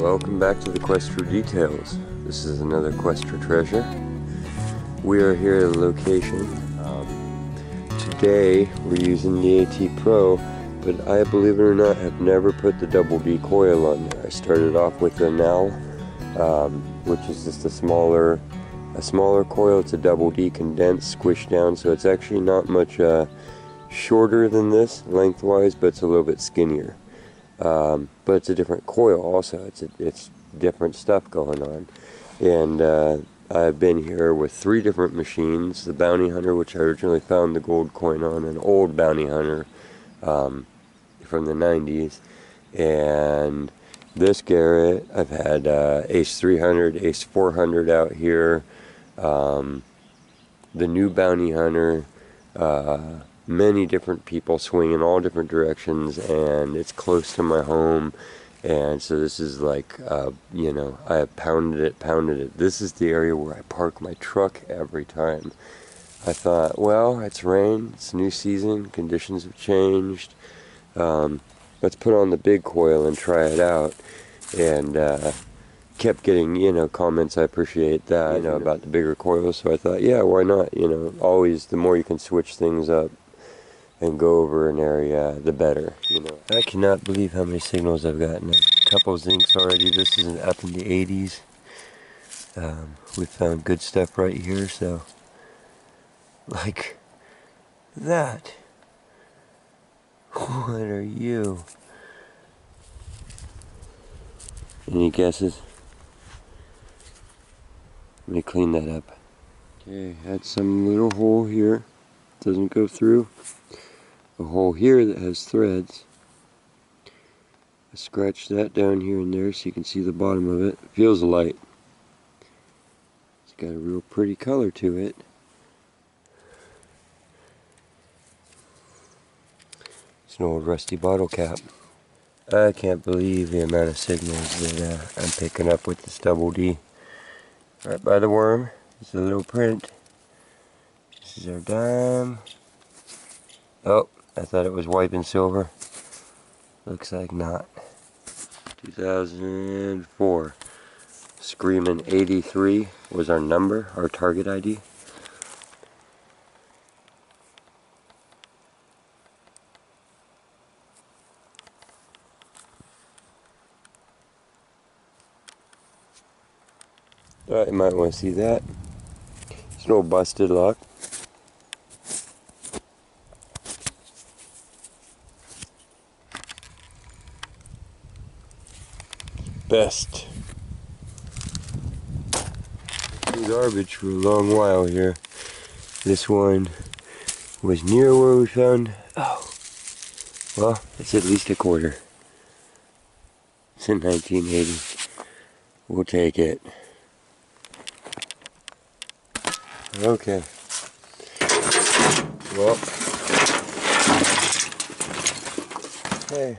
welcome back to the Quest for Details. This is another Quest for Treasure. We are here at a location. Um, today we're using the AT Pro, but I, believe it or not, have never put the double D coil on there. I started off with the NAL, um, which is just a smaller, a smaller coil. It's a double D condensed, squished down, so it's actually not much uh, shorter than this lengthwise, but it's a little bit skinnier. Um, but it's a different coil also. It's a, it's different stuff going on, and uh, I've been here with three different machines. The Bounty Hunter, which I originally found the gold coin on, an old Bounty Hunter um, from the 90s, and this Garrett. I've had uh, Ace 300, Ace 400 out here. Um, the new Bounty Hunter. Uh, many different people swing in all different directions and it's close to my home. And so this is like uh, you know I have pounded it pounded it. This is the area where I park my truck every time. I thought well it's rain it's new season conditions have changed. Um, let's put on the big coil and try it out. And uh, kept getting you know comments I appreciate that you know about the bigger coils so I thought yeah why not? You know always the more you can switch things up and go over an area, the better. You know, I cannot believe how many signals I've gotten. A couple zincs already. This is up in the 80s. Um, we found good stuff right here, so like that. What are you? Any guesses? Let me clean that up. Okay, had some little hole here. Doesn't go through a hole here that has threads. I scratched that down here and there so you can see the bottom of it. it feels light. It's got a real pretty color to it. It's an old rusty bottle cap. I can't believe the amount of signals that uh, I'm picking up with this double D. Right by the worm, it's a little print. This is our dime. Oh, I thought it was white and silver. Looks like not. 2004. Screaming 83 was our number, our target ID. Alright, you might want to see that. It's old busted lock. Best. Garbage for a long while here. This one was near where we found. Oh, well, it's at least a quarter. It's in 1980. We'll take it. Okay. Well. Hey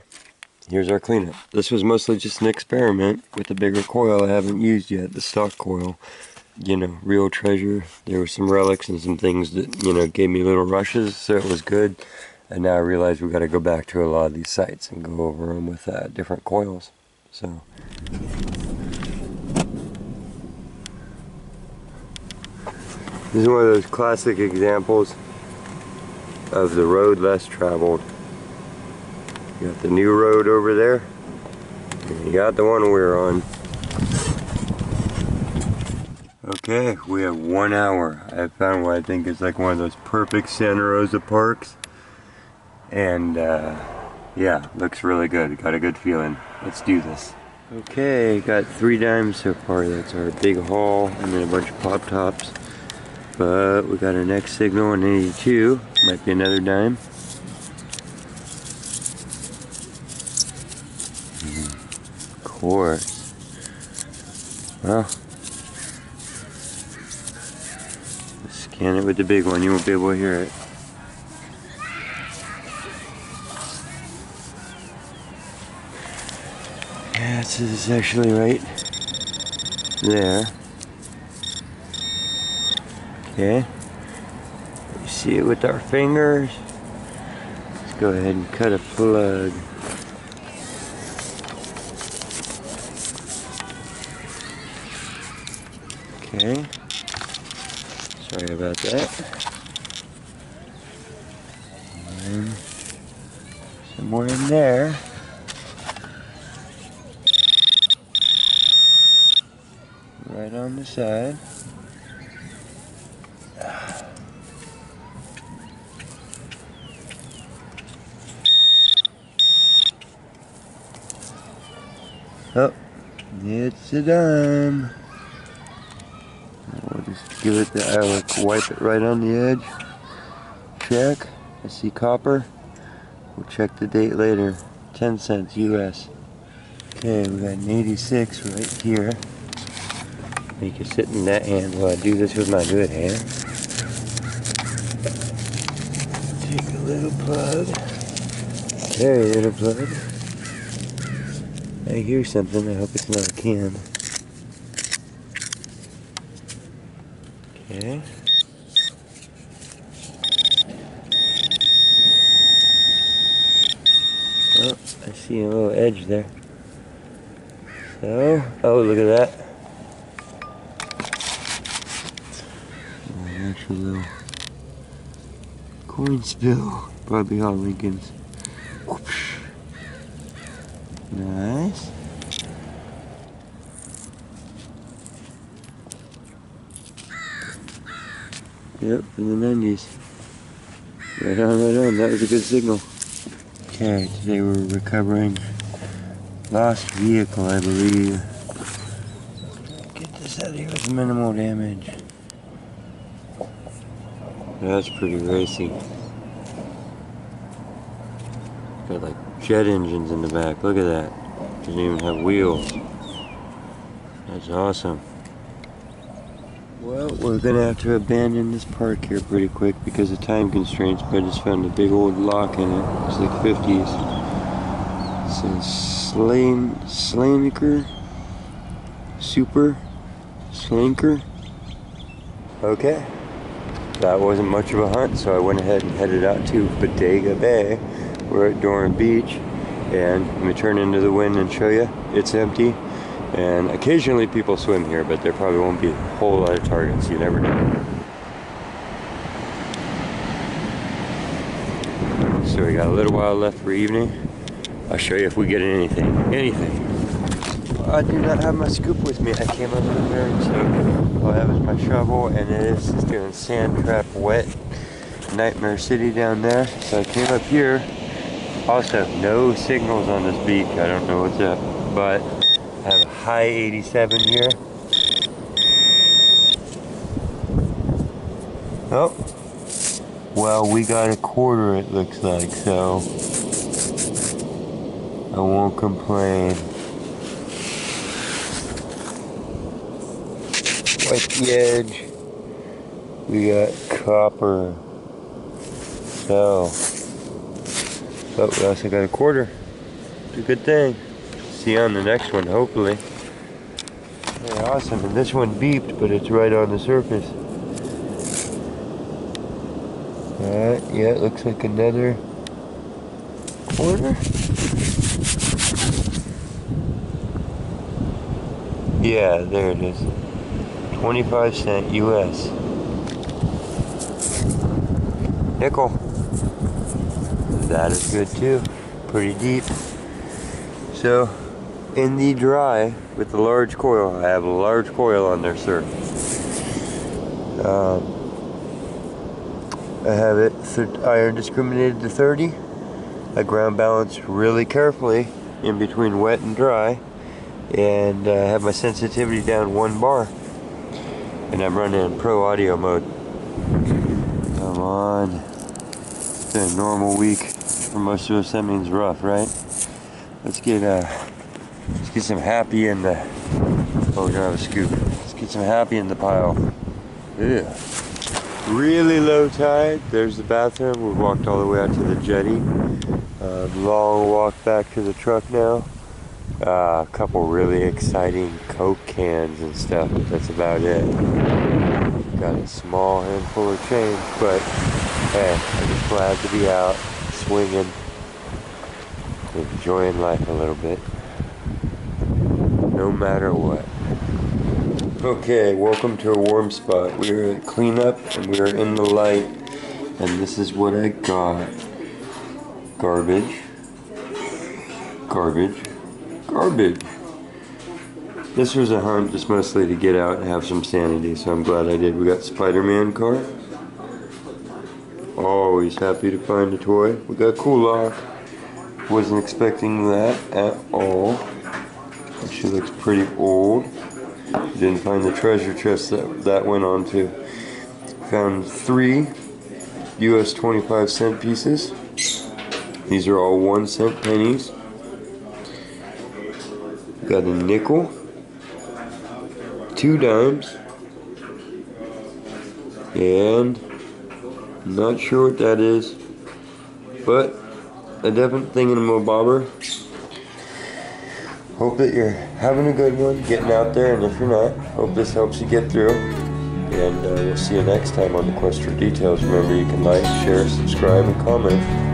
here's our cleanup. This was mostly just an experiment with a bigger coil I haven't used yet, the stock coil. You know, real treasure. There were some relics and some things that, you know, gave me little rushes, so it was good. And now I realize we've got to go back to a lot of these sites and go over them with uh, different coils. So. This is one of those classic examples of the road less traveled. You got the new road over there. And you got the one we're on. Okay, we have one hour. I found what I think is like one of those perfect Santa Rosa parks. And uh, yeah, looks really good. Got a good feeling. Let's do this. Okay, got three dimes so far. That's our big haul and then a bunch of pop tops. But we got our next signal on 82. Might be another dime. Course. Well, scan it with the big one, you won't be able to hear it. Yeah, this is actually right there. Okay. You see it with our fingers. Let's go ahead and cut a plug. Okay. Sorry about that. And somewhere in there. Right on the side. Oh, it's a dime. Give it the, I like wipe it right on the edge. Check. I see copper. We'll check the date later. 10 cents US. Okay, we got an 86 right here. You can sit in that hand while I do this with my good hand. Take a little plug. Very little plug. I hear something. I hope it's not a can. Okay. Oh, I see a little edge there. So, oh, look at that. Oh, little coin spill. Probably all Lincoln's. Whoosh. Nice. Yep, in the 90s. Right on, right on. That was a good signal. Okay, today we're recovering lost vehicle, I believe. Get this out of here with minimal damage. That's pretty racy. Got like jet engines in the back. Look at that. Doesn't even have wheels. That's awesome. Well, we're gonna have to abandon this park here pretty quick because of time constraints, but I just found a big old lock in it. It's like 50s. It says Slain, Slainiker, Super, Slinker. Okay. That wasn't much of a hunt, so I went ahead and headed out to Bodega Bay. We're at Doran Beach, and let me turn into the wind and show you. It's empty. And occasionally people swim here, but there probably won't be a whole lot of targets. You never know. So we got a little while left for evening. I'll show you if we get anything. Anything. I do not have my scoop with me. I came up the very all I have is my shovel and it is doing sand trap wet. Nightmare City down there. So I came up here. Also, no signals on this beach. I don't know what's up, but I have a high 87 here. Oh, well, we got a quarter it looks like, so I won't complain. Wipe the edge. We got copper. So, oh, we also got a quarter. It's a good thing see on the next one, hopefully. Awesome. And this one beeped, but it's right on the surface. Alright, yeah, it looks like another quarter. Yeah, there it is. 25 cent US. Nickel. That is good too. Pretty deep. So, in the dry with the large coil. I have a large coil on there, sir. Um, I have it iron discriminated to 30. I ground balance really carefully in between wet and dry. And I uh, have my sensitivity down one bar. And I'm running in pro audio mode. Come on. It's been a normal week. For most of us, that means rough, right? Let's get uh, let's get some happy in the. Oh, we don't have a scoop. Let's get some happy in the pile. Yeah. Really low tide. There's the bathroom. We've walked all the way out to the jetty. Uh, long walk back to the truck now. Uh, a couple really exciting Coke cans and stuff, but that's about it. Got a small handful of change, but hey, I'm just glad to be out swinging enjoying life a little bit, no matter what. Okay, welcome to a warm spot. We're at cleanup and we're in the light. And this is what I got. Garbage. Garbage. Garbage. This was a hunt just mostly to get out and have some sanity, so I'm glad I did. We got Spider-Man car. Always happy to find a toy. We got Kulak. Wasn't expecting that at all. Looks pretty old. Didn't find the treasure chest that that went on to. Found three US 25 cent pieces. These are all one cent pennies. Got a nickel, two dimes, and not sure what that is, but a definite thing in a bobber. Hope that you're having a good one, getting out there, and if you're not, hope this helps you get through. And uh, we'll see you next time on the Quest for Details. Remember, you can like, share, subscribe, and comment.